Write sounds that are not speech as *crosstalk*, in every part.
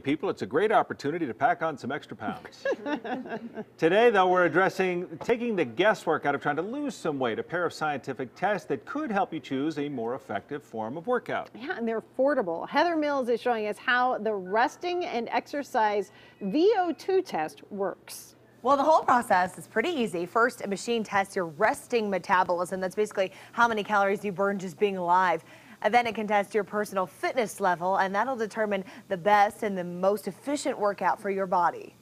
people, it's a great opportunity to pack on some extra pounds. *laughs* Today, though, we're addressing taking the guesswork out of trying to lose some weight, a pair of scientific tests that could help you choose a more effective form of workout. Yeah, and they're affordable. Heather Mills is showing us how the resting and exercise VO2 test works. Well, the whole process is pretty easy. First, a machine tests your resting metabolism. That's basically how many calories you burn just being alive. And then it can test your personal fitness level, and that'll determine the best and the most efficient workout for your body.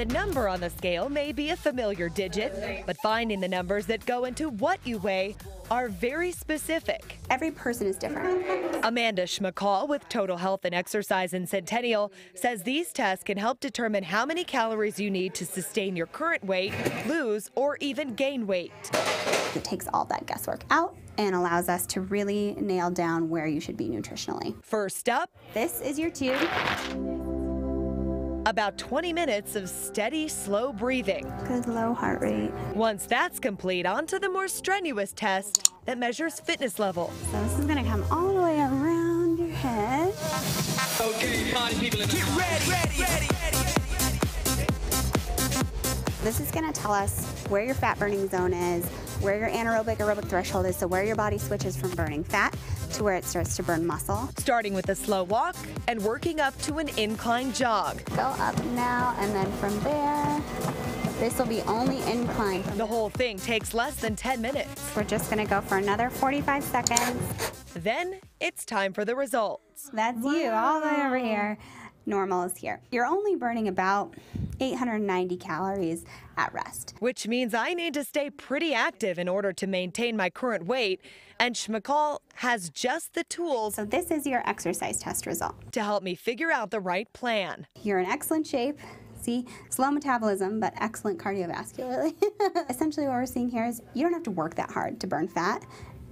The number on the scale may be a familiar digit, but finding the numbers that go into what you weigh are very specific. Every person is different. Amanda Schmacall with Total Health and Exercise in Centennial says these tests can help determine how many calories you need to sustain your current weight, lose, or even gain weight. It takes all that guesswork out and allows us to really nail down where you should be nutritionally. First up, This is your tube. About 20 minutes of steady, slow breathing. Good low heart rate. Once that's complete, on to the more strenuous test that measures fitness level. So this is gonna come all the way around your head. Okay, party people in the Get ready, ready, ready, This is gonna tell us where your fat burning zone is, where your anaerobic aerobic threshold is, so where your body switches from burning fat to where it starts to burn muscle. Starting with a slow walk and working up to an incline jog. Go up now, and then from there, this will be only incline. The whole thing takes less than 10 minutes. We're just gonna go for another 45 seconds. Then it's time for the results. That's you all the way over here. Normal is here. You're only burning about 890 calories at rest. Which means I need to stay pretty active in order to maintain my current weight. And Schmacall has just the tools So this is your exercise test result. to help me figure out the right plan. You're in excellent shape. See, slow metabolism, but excellent cardiovascularly. *laughs* Essentially, what we're seeing here is you don't have to work that hard to burn fat.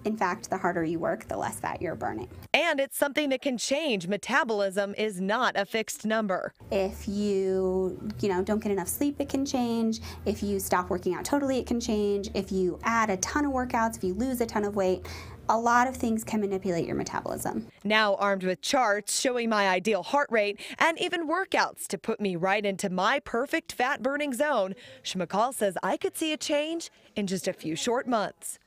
In fact, the harder you work, the less fat you're burning. And it's something that can change. Metabolism is not a fixed number. If you, you know, don't get enough sleep, it can change. If you stop working out totally, it can change. If you add a ton of workouts, if you lose a ton of weight, a lot of things can manipulate your metabolism. Now armed with charts showing my ideal heart rate and even workouts to put me right into my perfect fat burning zone, Schmacall says I could see a change in just a few short months.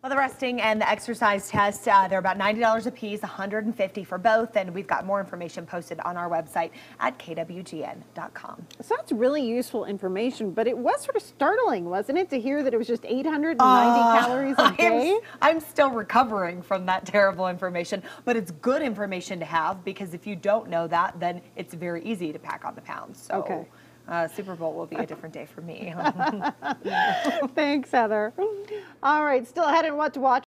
Well, the resting and the exercise tests, uh, they're about $90 a piece, 150 for both, and we've got more information posted on our website at kwgn.com. So that's really useful information, but it was sort of startling, wasn't it, to hear that it was just 890 Uh, calories a *laughs* I'm, day? I'm still recovering from that terrible information, but it's good information to have because if you don't know that, then it's very easy to pack on the pounds. So, Okay. Uh, Super Bowl will be a different day for me. *laughs* Thanks, Heather. All right, still ahead in what to watch.